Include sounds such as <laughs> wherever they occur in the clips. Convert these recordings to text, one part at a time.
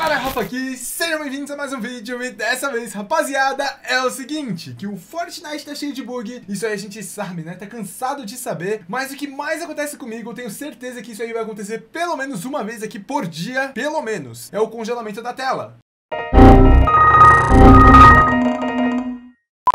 galera, Rafa aqui, sejam bem-vindos a mais um vídeo. E dessa vez, rapaziada, é o seguinte, que o Fortnite tá cheio de bug, isso aí a gente sabe, né, tá cansado de saber, mas o que mais acontece comigo, eu tenho certeza que isso aí vai acontecer pelo menos uma vez aqui por dia, pelo menos, é o congelamento da tela.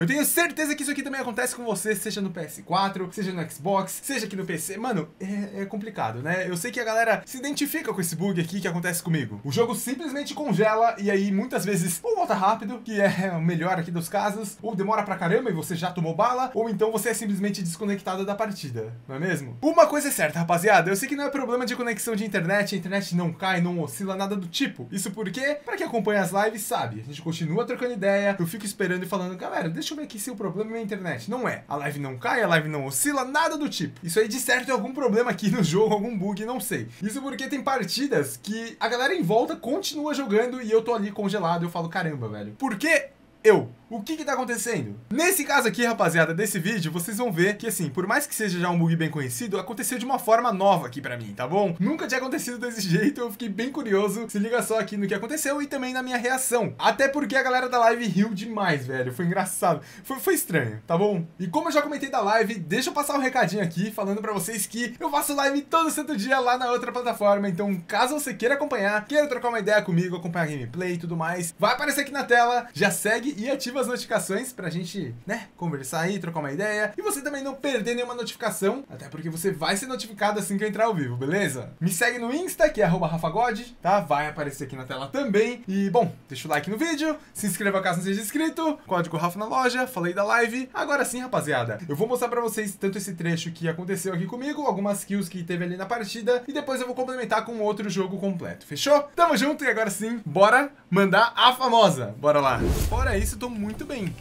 Eu tenho certeza que isso aqui também acontece com você, seja no PS4, seja no Xbox, seja aqui no PC. Mano, é, é, complicado, né? Eu sei que a galera se identifica com esse bug aqui que acontece comigo. O jogo simplesmente congela e aí muitas vezes ou volta rápido, que é o melhor aqui dos casos, ou demora pra caramba e você já tomou bala, ou então você é simplesmente desconectado da partida, não é mesmo? Uma coisa é certa, rapaziada, eu sei que não é problema de conexão de internet, a internet não cai, não oscila, nada do tipo. Isso porque, para quem acompanha as lives, sabe, a gente continua trocando ideia, eu fico esperando e falando, galera, deixa eu ver aqui se o problema é a internet. Não é. A live não cai, a live não oscila, nada do tipo. Isso aí de certo é algum problema aqui no <laughs> jogo, algum bug, não sei. Isso porque tem partidas que a galera em volta continua jogando e eu tô ali congelado. Eu falo, caramba, velho. Por que eu? O que que tá acontecendo? Nesse caso aqui, rapaziada, desse vídeo, vocês vão ver que, assim, por mais que seja já um bug bem conhecido, aconteceu de uma forma nova aqui pra mim, tá bom? Nunca tinha acontecido desse <laughs> jeito, eu fiquei bem curioso. Se liga só aqui no que aconteceu e também na minha reação. Até porque a galera da live riu demais, velho. Foi engraçado. Foi, foi estranho, tá bom? E como eu já comentei da live, deixa eu passar um recadinho aqui, falando pra vocês que eu faço live todo santo dia lá na outra plataforma. Então, caso você queira acompanhar, queira trocar uma ideia comigo, acompanhar gameplay e tudo mais, vai aparecer aqui na tela, já segue e ativa as notificações pra gente, né, conversar aí, trocar uma ideia. E você também não perder nenhuma notificação, até porque você vai ser notificado assim que eu entrar ao vivo, beleza? Me segue no Insta, que é RafaGod, tá? Vai aparecer aqui na tela também. E, bom, deixa o like no vídeo, se inscreva caso não seja inscrito, código Rafa na loja, falei da live. Agora sim, rapaziada, eu vou mostrar pra vocês tanto esse trecho que aconteceu aqui comigo, algumas kills que teve ali na partida, e depois eu vou complementar com outro jogo completo, fechou? Tamo junto e agora sim, bora mandar a famosa. Bora lá. Fora isso, tô muito bem.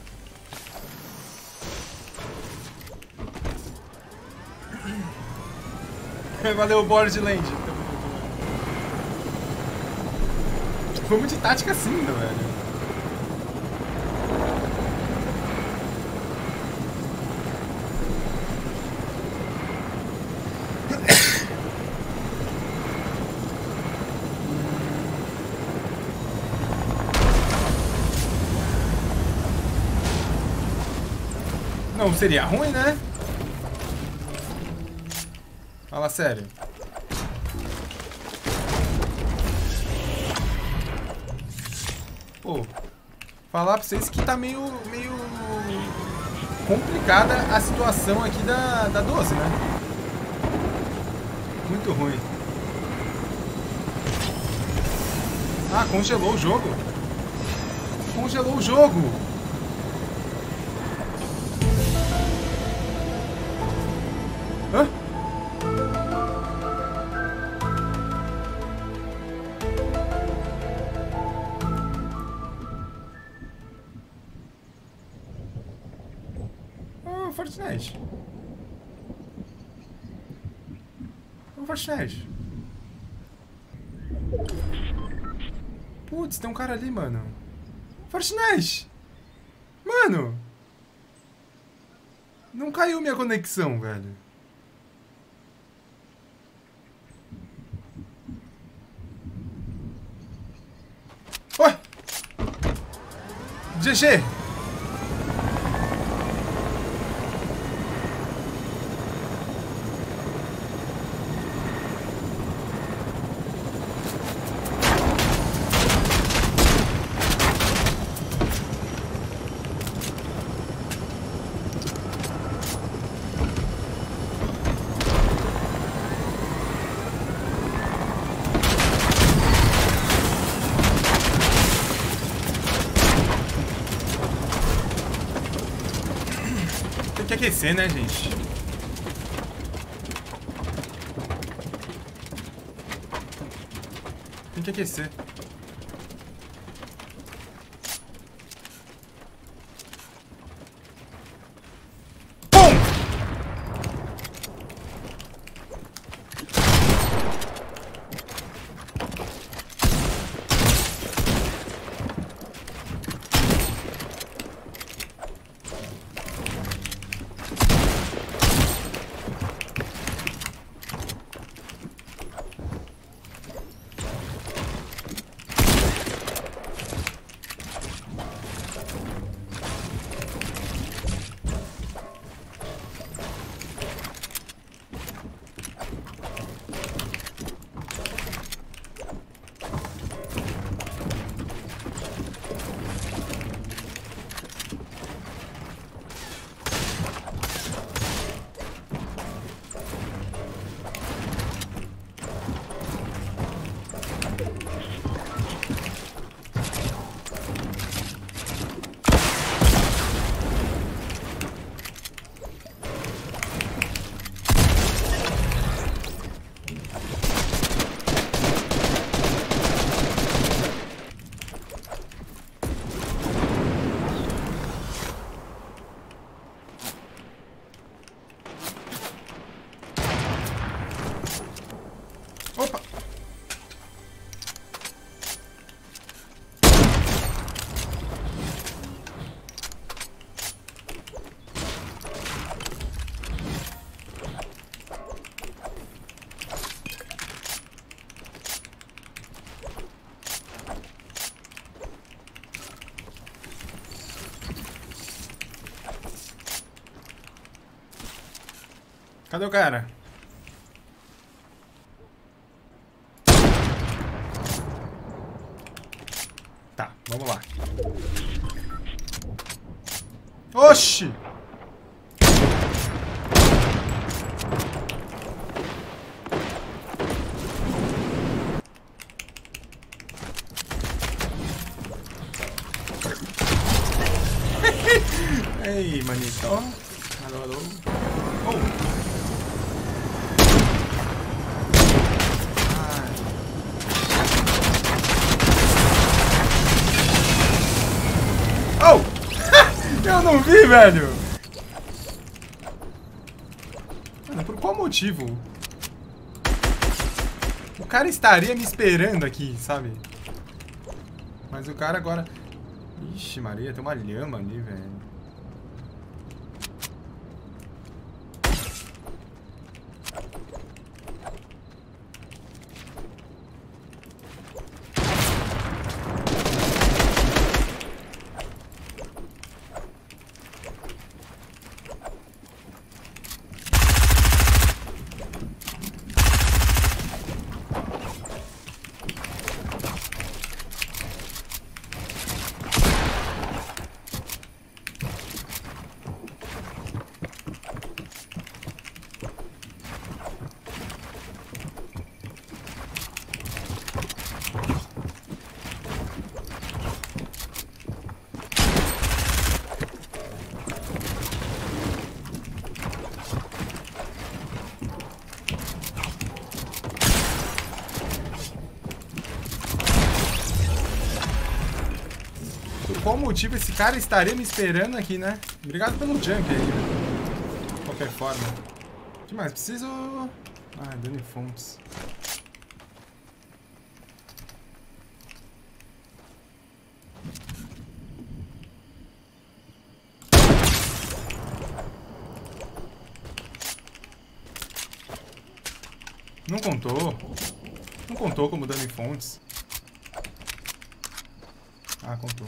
<laughs> Valeu, Borderland. Foi muito tática assim, né, velho? <coughs> Não seria ruim, né? Fala sério. Pô, falar pra vocês que tá meio, meio complicada a situação aqui da, da 12, né? Muito ruim. Ah, congelou o jogo. Congelou o jogo. Fortnite. Putz, tem um cara ali, mano. Fortnite! Mano! Não caiu minha conexão, velho. Oi! GG! Tem que aquecer, né, gente? Tem que aquecer. Cadê o cara? Tá, vamos lá. Oxi! <laughs> Ei, manito. Alô, alô. Oh. Não vi, velho! Mano, por qual motivo? O cara estaria me esperando aqui, sabe? Mas o cara agora... Ixi, Maria, tem uma lhama ali, velho. Qual motivo esse cara estaria me esperando aqui, né? Obrigado pelo jump aí, né? De qualquer forma. O que mais? Preciso... Ah, Dani Fontes. Não contou. Não contou como dano em fontes. Ah, contou.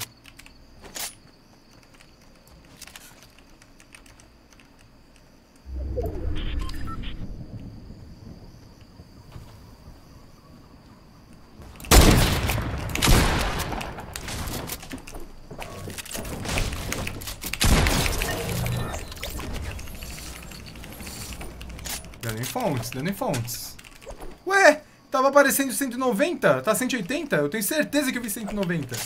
Dando em fontes, dando em fontes. Ué, tava aparecendo 190? Tá 180? Eu tenho certeza que eu vi 190.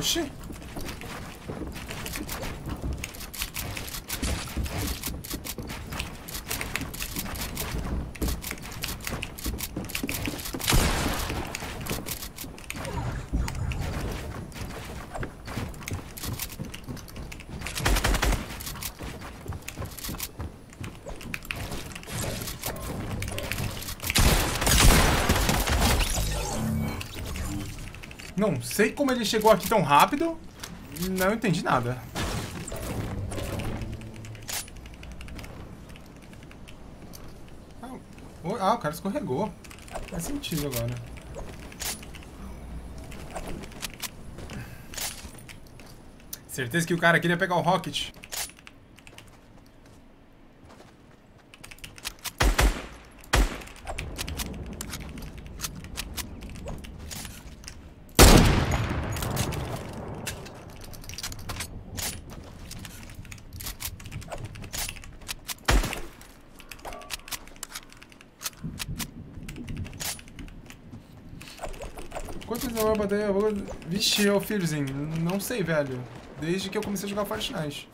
Oxi. Não sei como ele chegou aqui tão rápido. Não entendi nada. Ah, o, ah, o cara escorregou. Faz sentido agora. Certeza que o cara queria pegar o Rocket. Quantas abadei? Eu vou... Vixe, ô Fearzinho, não sei, velho. Desde que eu comecei a jogar Fortnite.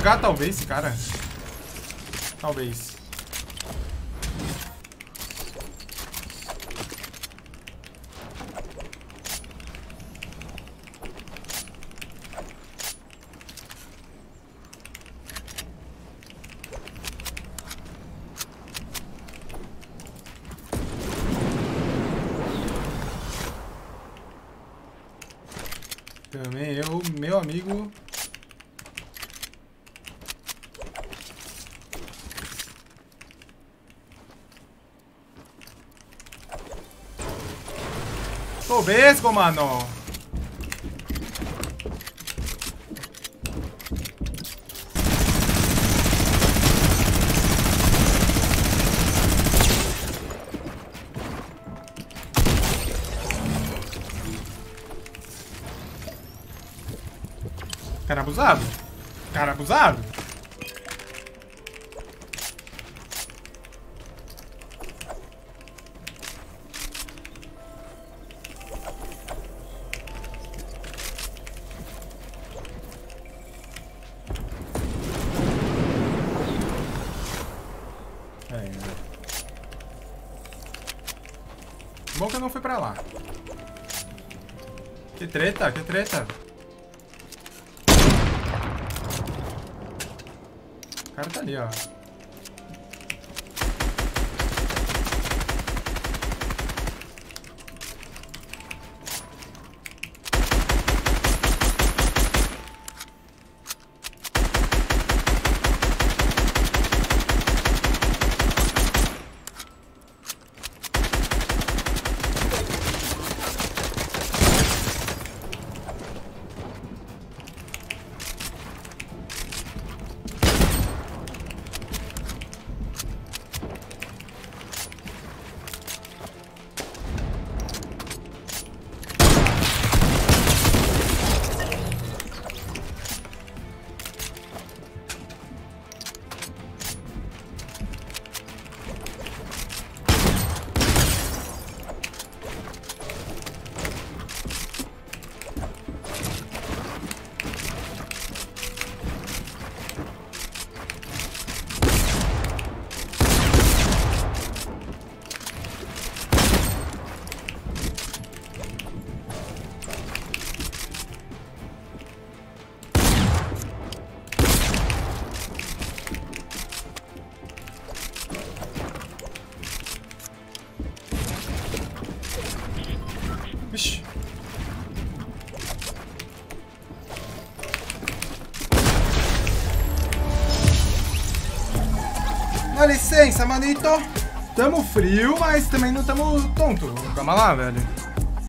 H, talvez, esse cara. Talvez. Também eu, meu amigo. Vesgo, mano. Cara abusado. Cara abusado. Bom que eu não fui pra lá. Que treta, que treta. O cara tá ali, ó. Licença, manito. Tamo frio, mas também não tamo tonto. Calma lá, velho.